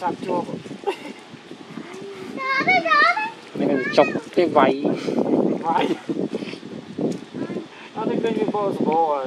chặt chua Mình cần chọc cái váy Váy Nó thì kênh bò sổ bò rồi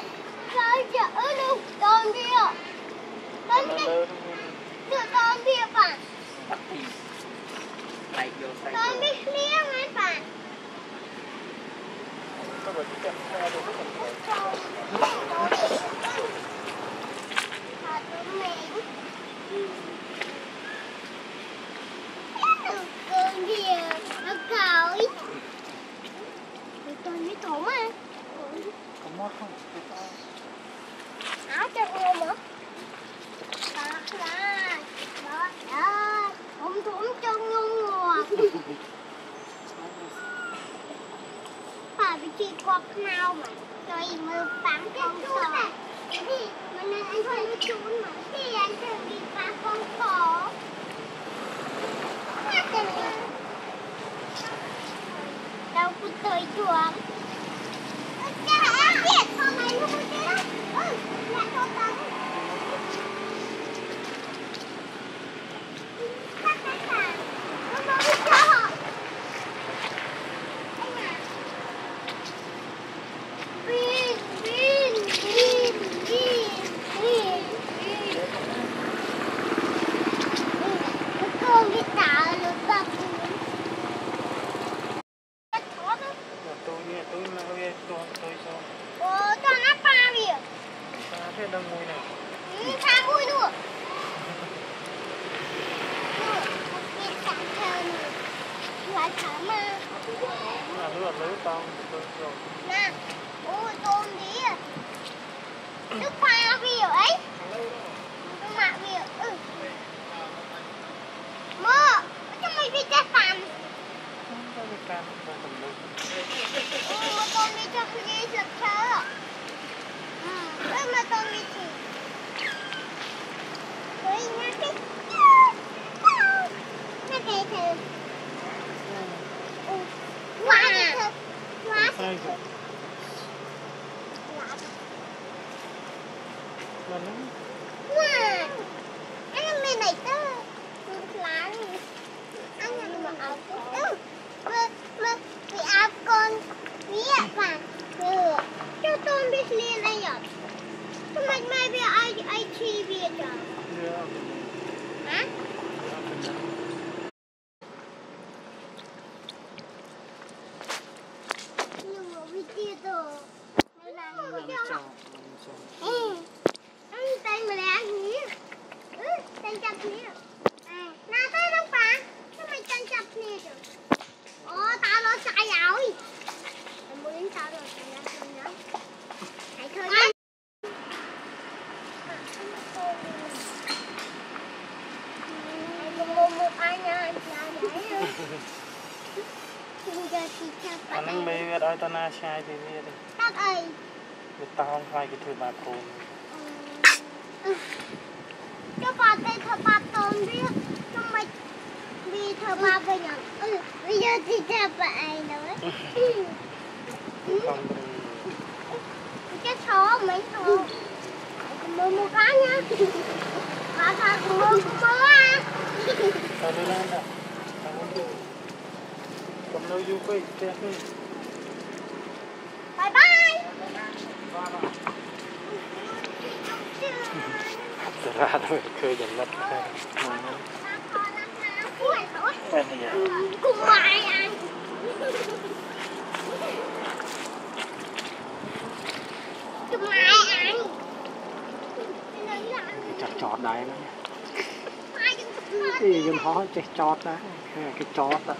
ơi chợ ơi luôn con kia con kia con kia bạn con biết lia mấy bạn con kia nó cào ấy con biết thủng à có mót không mà. Rồi mơ bắn con sò. Thì mà nên đi trốn mà. Thì anh thường đi phá con sò. Đâu có tới chuồng. Ơ, cha, em biết con này nó không chết đâu. Ừ, là con tao. thả mà là lừa lấy tao nè ôi tôm đi nước pha vì ấy nước mạ vì ừ mơ cho mày đi chơi phàm mà tôm đi chơi khi đi sập sờ ừ mà tôm đi Thank you. ឲ្យតាណាឆ្ងាយពីវាទេបាត់អីវាតោងខ្លាចគេធ្វើបាបខ្លួនចុះបាត់ទេធ្វើបាបតូនវាចុះមិនវាធ្វើបាបវិញអត់វាយកទីចាប់អីនោះគេឈរមិញហ៎មើលមកកាណាកាថាមើលមកអាទៅលើណាតើ cầm đâu du quay xe రావడం ఎక్కువ జల్లట్ chặt chọt đấy nó thì dùng hó chặt chọt đấy cái chọt đấy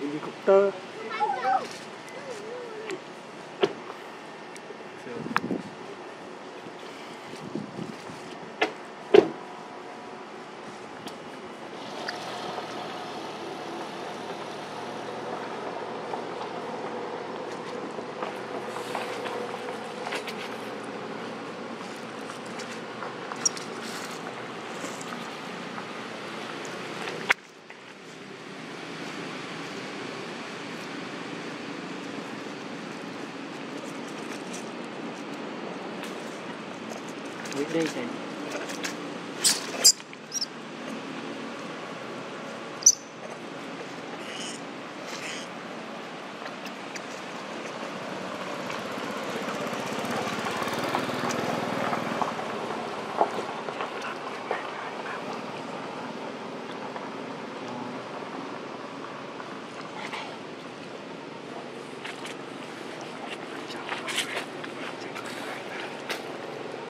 helicopter Thank you. weekdays and